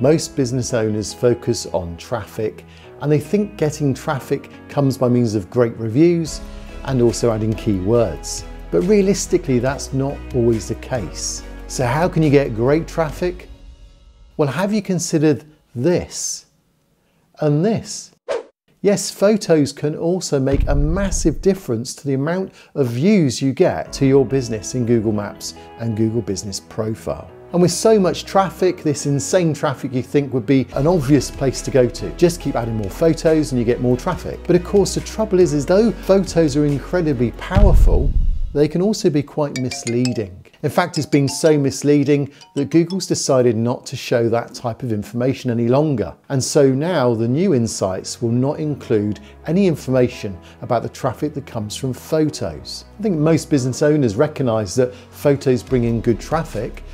Most business owners focus on traffic and they think getting traffic comes by means of great reviews and also adding keywords. But realistically, that's not always the case. So how can you get great traffic? Well, have you considered this and this? Yes, photos can also make a massive difference to the amount of views you get to your business in Google Maps and Google Business Profile. And with so much traffic, this insane traffic you think would be an obvious place to go to. Just keep adding more photos and you get more traffic. But of course, the trouble is, is though photos are incredibly powerful, they can also be quite misleading. In fact, it's been so misleading that Google's decided not to show that type of information any longer. And so now the new insights will not include any information about the traffic that comes from photos. I think most business owners recognize that photos bring in good traffic,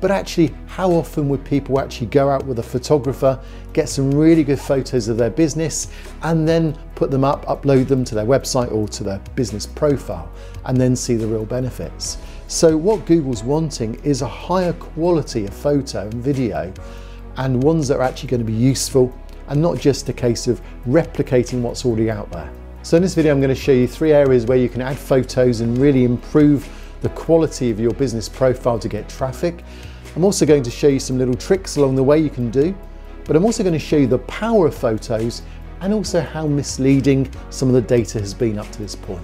but actually how often would people actually go out with a photographer, get some really good photos of their business and then put them up, upload them to their website or to their business profile and then see the real benefits. So what Google's wanting is a higher quality of photo and video and ones that are actually going to be useful and not just a case of replicating what's already out there. So in this video I'm going to show you three areas where you can add photos and really improve the quality of your business profile to get traffic. I'm also going to show you some little tricks along the way you can do, but I'm also going to show you the power of photos and also how misleading some of the data has been up to this point.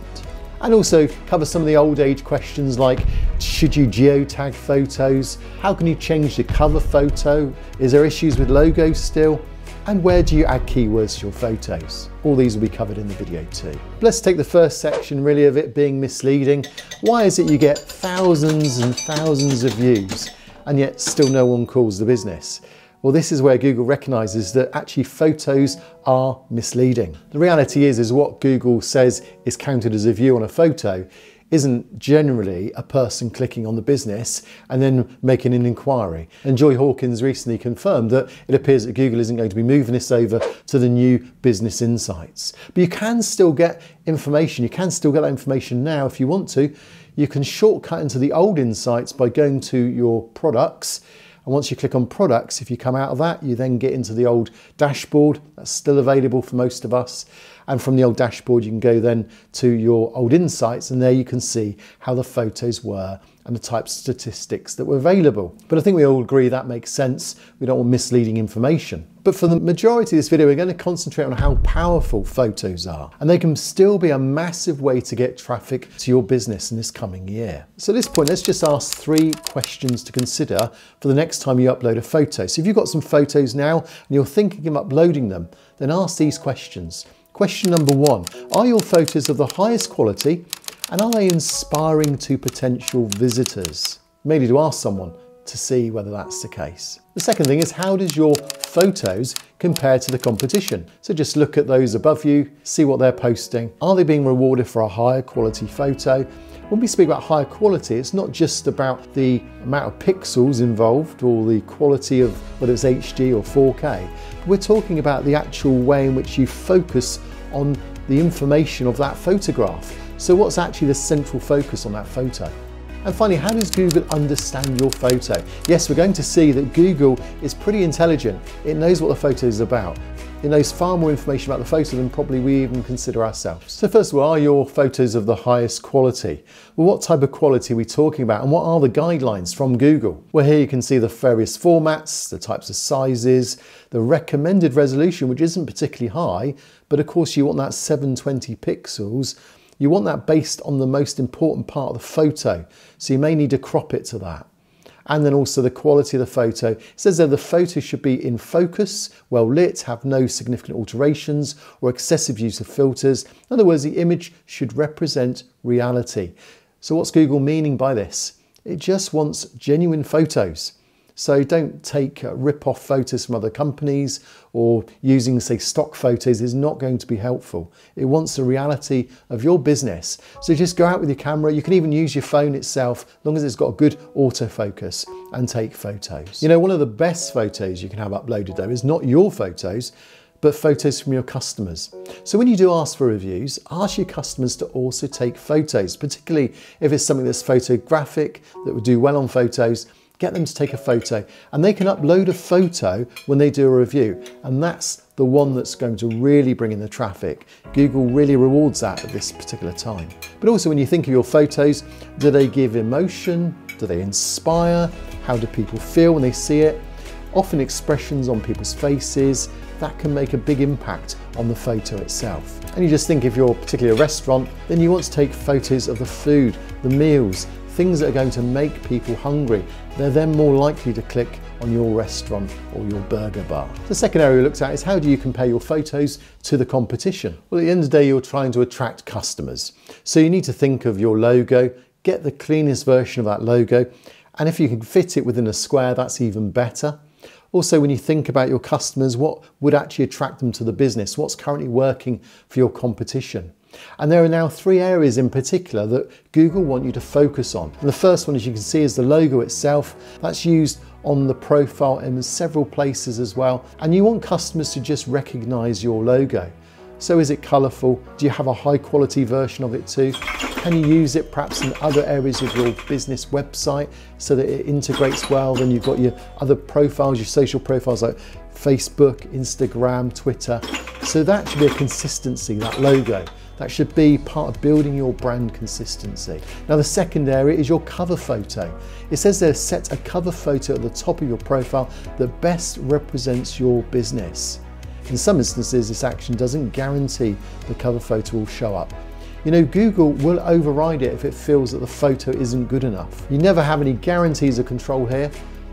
And also cover some of the old age questions like, should you geotag photos? How can you change the cover photo? Is there issues with logos still? And where do you add keywords to your photos? All these will be covered in the video too. Let's take the first section really of it being misleading. Why is it you get thousands and thousands of views and yet still no one calls the business? Well, this is where Google recognizes that actually photos are misleading. The reality is, is what Google says is counted as a view on a photo isn't generally a person clicking on the business and then making an inquiry. And Joy Hawkins recently confirmed that it appears that Google isn't going to be moving this over to the new business insights. But you can still get information. You can still get that information now if you want to. You can shortcut into the old insights by going to your products. And once you click on products, if you come out of that, you then get into the old dashboard. That's still available for most of us. And from the old dashboard, you can go then to your old insights and there you can see how the photos were and the types of statistics that were available. But I think we all agree that makes sense. We don't want misleading information. But for the majority of this video, we're going to concentrate on how powerful photos are. And they can still be a massive way to get traffic to your business in this coming year. So at this point, let's just ask three questions to consider for the next time you upload a photo. So if you've got some photos now and you're thinking of uploading them, then ask these questions. Question number one, are your photos of the highest quality and are they inspiring to potential visitors? Maybe to ask someone to see whether that's the case. The second thing is how does your photos compare to the competition? So just look at those above you, see what they're posting. Are they being rewarded for a higher quality photo? When we speak about higher quality, it's not just about the amount of pixels involved or the quality of whether it's HD or 4K. We're talking about the actual way in which you focus on the information of that photograph. So what's actually the central focus on that photo? And finally, how does Google understand your photo? Yes, we're going to see that Google is pretty intelligent. It knows what the photo is about. It knows far more information about the photo than probably we even consider ourselves. So first of all, are your photos of the highest quality? Well, what type of quality are we talking about and what are the guidelines from Google? Well, here you can see the various formats, the types of sizes, the recommended resolution, which isn't particularly high, but of course you want that 720 pixels you want that based on the most important part of the photo. So you may need to crop it to that. And then also the quality of the photo. It says that the photo should be in focus, well lit, have no significant alterations or excessive use of filters. In other words, the image should represent reality. So what's Google meaning by this? It just wants genuine photos. So don't take uh, rip-off photos from other companies or using, say, stock photos is not going to be helpful. It wants the reality of your business. So just go out with your camera. You can even use your phone itself, as long as it's got a good autofocus and take photos. You know, one of the best photos you can have uploaded though is not your photos, but photos from your customers. So when you do ask for reviews, ask your customers to also take photos, particularly if it's something that's photographic, that would do well on photos, get them to take a photo, and they can upload a photo when they do a review. And that's the one that's going to really bring in the traffic. Google really rewards that at this particular time. But also when you think of your photos, do they give emotion? Do they inspire? How do people feel when they see it? Often expressions on people's faces, that can make a big impact on the photo itself. And you just think if you're particularly a restaurant, then you want to take photos of the food, the meals, things that are going to make people hungry. They're then more likely to click on your restaurant or your burger bar. The second area we looked at is how do you compare your photos to the competition? Well, at the end of the day, you're trying to attract customers. So you need to think of your logo, get the cleanest version of that logo, and if you can fit it within a square, that's even better. Also, when you think about your customers, what would actually attract them to the business? What's currently working for your competition? And there are now three areas in particular that Google want you to focus on. And the first one, as you can see, is the logo itself. That's used on the profile in several places as well. And you want customers to just recognize your logo. So is it colourful? Do you have a high quality version of it too? Can you use it perhaps in other areas of your business website so that it integrates well? Then you've got your other profiles, your social profiles like Facebook, Instagram, Twitter. So that should be a consistency, that logo. That should be part of building your brand consistency. Now the second area is your cover photo. It says there set a cover photo at the top of your profile that best represents your business. In some instances, this action doesn't guarantee the cover photo will show up. You know, Google will override it if it feels that the photo isn't good enough. You never have any guarantees of control here,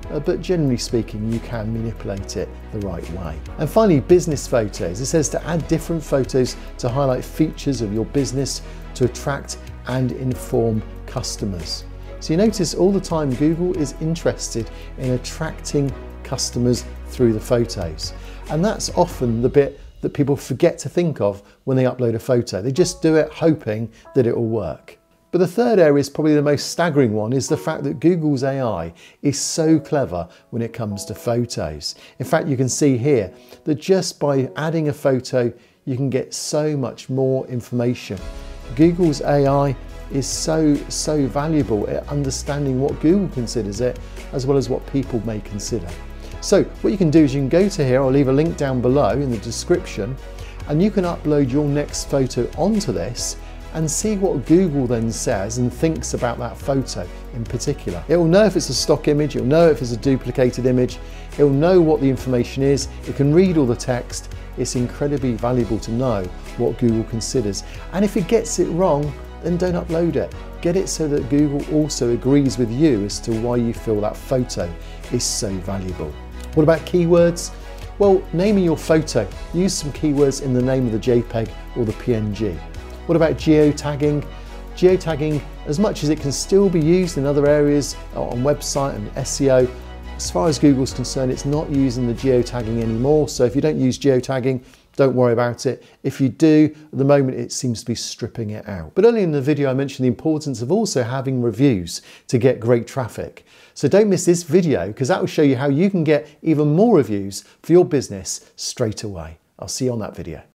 Uh, but generally speaking, you can manipulate it the right way. And finally, business photos. It says to add different photos to highlight features of your business to attract and inform customers. So you notice all the time Google is interested in attracting customers through the photos. And that's often the bit that people forget to think of when they upload a photo. They just do it hoping that it will work. But the third area is probably the most staggering one is the fact that Google's AI is so clever when it comes to photos. In fact, you can see here that just by adding a photo, you can get so much more information. Google's AI is so, so valuable at understanding what Google considers it, as well as what people may consider. So what you can do is you can go to here, I'll leave a link down below in the description, and you can upload your next photo onto this and see what Google then says and thinks about that photo in particular. It will know if it's a stock image, it will know if it's a duplicated image, it will know what the information is, it can read all the text, it's incredibly valuable to know what Google considers. And if it gets it wrong, then don't upload it. Get it so that Google also agrees with you as to why you feel that photo is so valuable. What about keywords? Well, naming your photo, use some keywords in the name of the JPEG or the PNG. What about geotagging? Geotagging, as much as it can still be used in other areas uh, on website and SEO, as far as Google's concerned, it's not using the geotagging anymore. So if you don't use geotagging, don't worry about it. If you do, at the moment it seems to be stripping it out. But earlier in the video I mentioned the importance of also having reviews to get great traffic. So don't miss this video because that will show you how you can get even more reviews for your business straight away. I'll see you on that video.